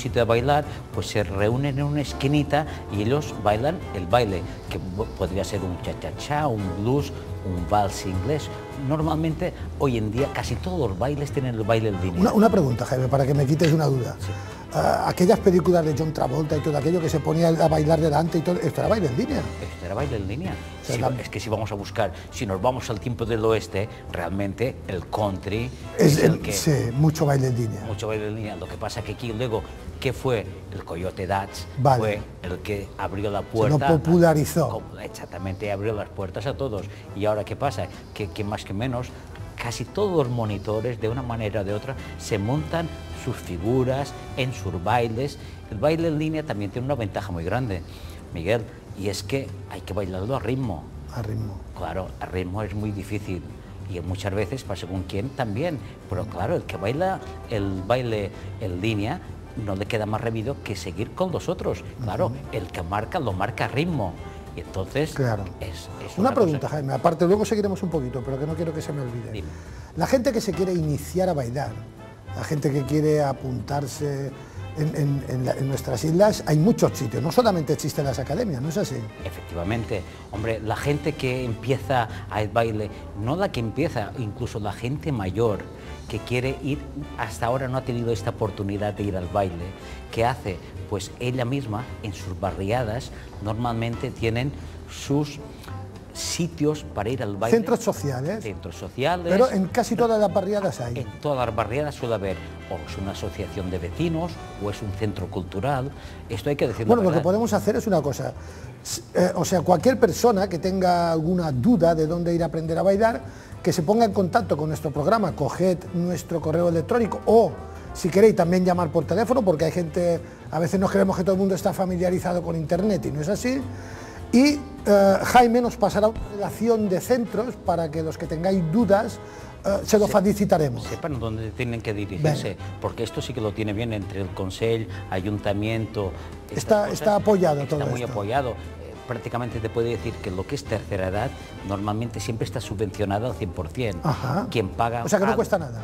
sitio de bailar, pues se reúnen en una esquinita y ellos bailan el baile, que podría ser un cha-cha-cha, un blues, un vals inglés. Normalmente, hoy en día, casi todos los bailes tienen el baile en línea. Una, una pregunta, Jaime, para que me quites una duda. Aquellas películas de John Travolta y todo aquello que se ponía a bailar delante y todo, ¿esto era baile en línea? Esto era baile en línea. Es que si vamos a buscar, si nos vamos al tiempo del oeste, realmente el country es, el, que... Sí, mucho baile en línea. Mucho baile en línea. Lo que pasa que aquí luego, ¿qué fue? El Coyote Dutch fue el que abrió la puerta. lo popularizó. exactamente, abrió las puertas a todos. Y ahora, ¿qué pasa? Que, que más que menos casi todos los monitores, de una manera o de otra, se montan sus figuras en sus bailes. El baile en línea también tiene una ventaja muy grande, Miguel, y es que hay que bailarlo a ritmo. A ritmo. Claro, a ritmo es muy difícil y muchas veces, para según quién, también. Pero claro, el que baila el baile en línea no le queda más remedio que seguir con los otros. Claro, el que marca lo marca a ritmo. Y entonces claro. es, una, pregunta, Jaime, aparte luego seguiremos un poquito, pero que no quiero que se me olvide. La gente que se quiere iniciar a bailar, la gente que quiere apuntarse en, nuestras islas, hay muchos sitios, no solamente existen las academias, ¿no es así? Efectivamente, hombre, la gente que empieza al baile, no la que empieza, incluso la gente mayor, que quiere ir, hasta ahora no ha tenido esta oportunidad de ir al baile, ¿qué hace? Pues ella misma en sus barriadas normalmente tienen sus sitios para ir al baile. Centros sociales. Centros sociales. Pero en casi todas las barriadas hay. En todas las barriadas suele haber o es una asociación de vecinos o es un centro cultural. Esto hay que decirlo. Bueno, lo que podemos hacer es una cosa. Eh, o sea, cualquier persona que tenga alguna duda de dónde ir a aprender a bailar, que se ponga en contacto con nuestro programa, coged nuestro correo electrónico o si queréis también llamar por teléfono, porque hay gente, a veces nos creemos que todo el mundo está familiarizado con internet y no es así. Y eh, Jaime nos pasará una relación de centros para que los que tengáis dudas eh, se lo felicitaremos. Sepan dónde tienen que dirigirse, porque esto sí que lo tiene bien entre el Consejo, Ayuntamiento... Está, está apoyado está todo muy apoyado prácticamente te puede decir que lo que es tercera edad normalmente siempre está subvencionado al 100%. Ajá. Quien paga... O sea que no cuesta nada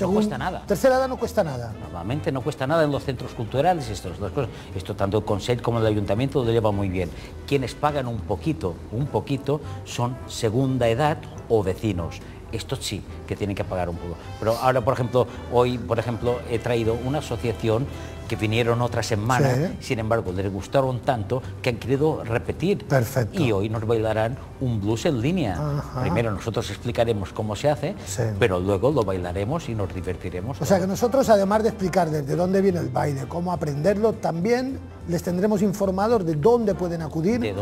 no cuesta nada. Tercera edad no cuesta nada. Normalmente no cuesta nada en los centros culturales, estas dos cosas. Esto tanto el Consejo como el Ayuntamiento lo lleva muy bien. Quienes pagan un poquito, un poquito, son segunda edad o vecinos. Estos sí, que tienen que pagar un poco. Pero ahora, por ejemplo, hoy, por ejemplo, he traído una asociación que vinieron otra semana, sin embargo, les gustaron tanto que han querido repetir. Perfecto. Y hoy nos bailarán un blues en línea. Primero nosotros explicaremos cómo se hace, pero luego lo bailaremos y nos divertiremos. O sea que nosotros, además de explicar desde dónde viene el baile, cómo aprenderlo, también les tendremos informados de dónde pueden acudir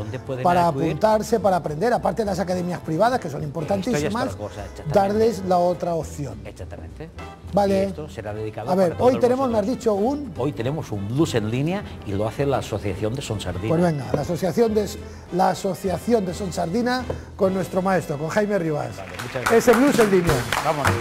para apuntarse, para aprender, aparte de las academias privadas, que son importantísimas, darles la otra opción. Exactamente. Vale. esto será dedicado a ver, hoy tenemos, me has dicho, un... Hoy tenemos un blues en línea y lo hace la Asociación de Sonsardina. Pues venga, la Asociación de, la asociación de Sonsardina con nuestro maestro, con Jaime Rivas. Ese blues en línea. Vámonos.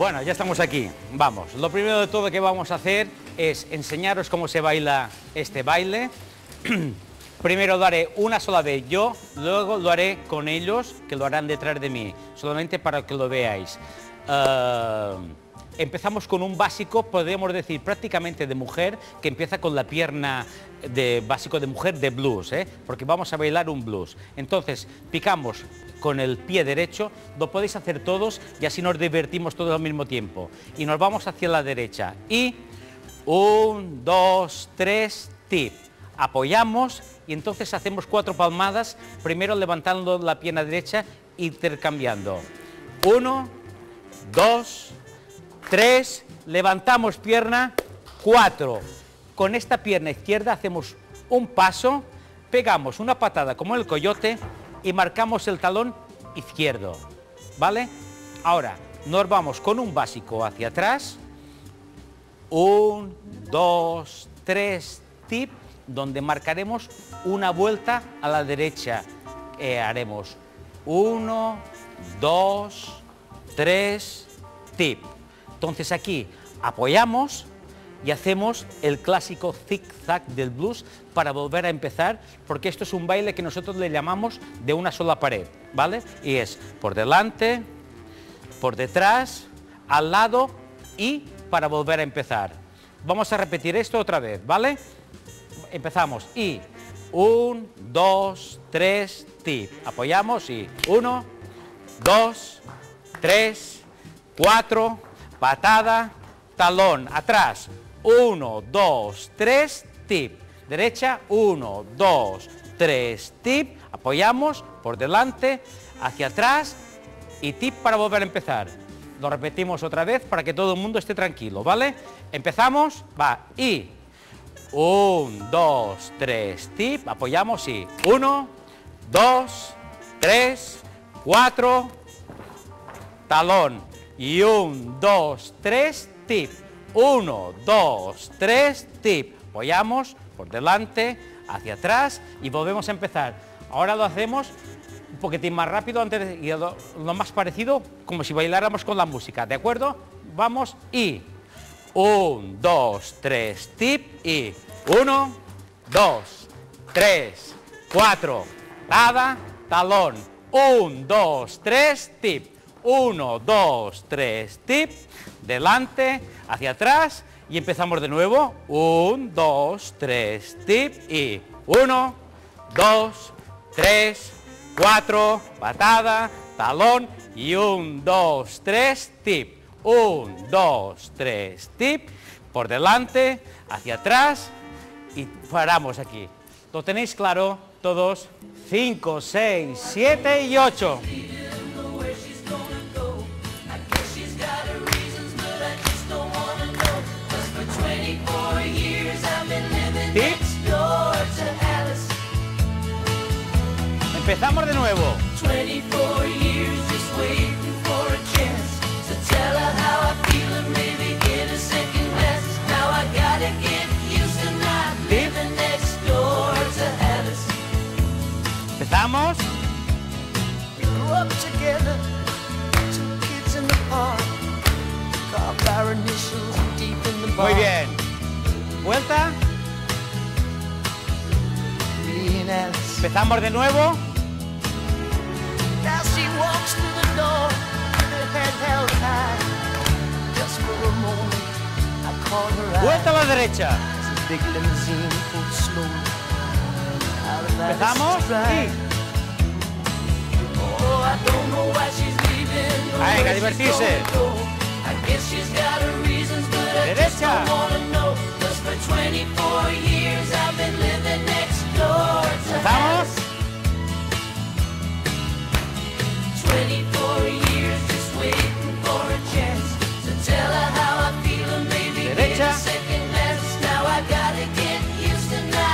Bueno, ya estamos aquí. Vamos. Lo primero de todo que vamos a hacer es enseñaros cómo se baila este baile. Primero lo haré una sola vez yo, luego lo haré con ellos, que lo harán detrás de mí, solamente para que lo veáis. Ah, empezamos con un básico, podríamos decir prácticamente de mujer, que empieza con la pierna de básico de mujer de blues, ¿eh? porque vamos a bailar un blues. Entonces, picamos con el pie derecho, lo podéis hacer todos y así nos divertimos todos al mismo tiempo. Y nos vamos hacia la derecha. Y un, dos, tres, tip. Apoyamos y entonces hacemos cuatro palmadas, primero levantando la pierna derecha, intercambiando. Uno, dos, tres, levantamos pierna, cuatro. Con esta pierna izquierda hacemos un paso, pegamos una patada como el coyote y marcamos el talón izquierdo. ¿Vale? Ahora, nos vamos con un básico hacia atrás. Un, dos, tres, tip donde marcaremos una vuelta a la derecha. Eh, haremos uno, dos, tres, tip. Entonces aquí apoyamos y hacemos el clásico zig-zag del blues para volver a empezar, porque esto es un baile que nosotros le llamamos de una sola pared, ¿vale? Y es por delante, por detrás, al lado y para volver a empezar. Vamos a repetir esto otra vez, ¿vale? Empezamos y un, dos, tres, tip. Apoyamos y uno, dos, tres, cuatro, patada, talón, atrás, uno, dos, tres, tip. Derecha, uno, dos, tres, tip. Apoyamos por delante, hacia atrás y tip para volver a empezar. Lo repetimos otra vez para que todo el mundo esté tranquilo, ¿vale? Empezamos, va, y... Un, dos, tres, tip, apoyamos y... Uno, dos, tres, cuatro, talón. Y un, dos, tres, tip. Uno, dos, tres, tip. Apoyamos por delante, hacia atrás y volvemos a empezar. Ahora lo hacemos un poquitín más rápido antes y lo, lo más parecido como si bailáramos con la música, ¿de acuerdo? Vamos y un, dos, tres, tip y uno, dos, tres, cuatro, nada, talón, un, dos, tres, tip, uno, dos, tres, tip, delante, hacia atrás. Y empezamos de nuevo, un, dos, tres, tip y uno, dos, tres, cuatro, patada, talón. Y un, dos, tres, tip. Un, dos, tres, tip. Por delante, hacia atrás y paramos aquí. ¿Lo tenéis claro todos? Cinco, seis, siete y ocho. Tip. Empezamos de nuevo. Muy bien. Vuelta. Empezamos de nuevo. She walks through the door with her head held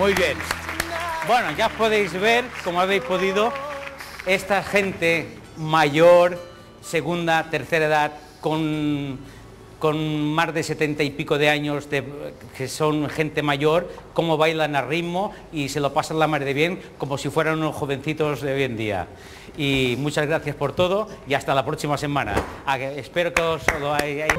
Muy bien. Bueno, ya podéis ver, como habéis podido, esta gente mayor, segunda, tercera edad, con, con más de setenta y pico de años, de- que son gente mayor, cómo bailan a ritmo y se lo pasan la mar de bien, como si fueran unos jovencitos de hoy en día. Y muchas gracias por todo y hasta la próxima semana. Espero que os lo hayáis...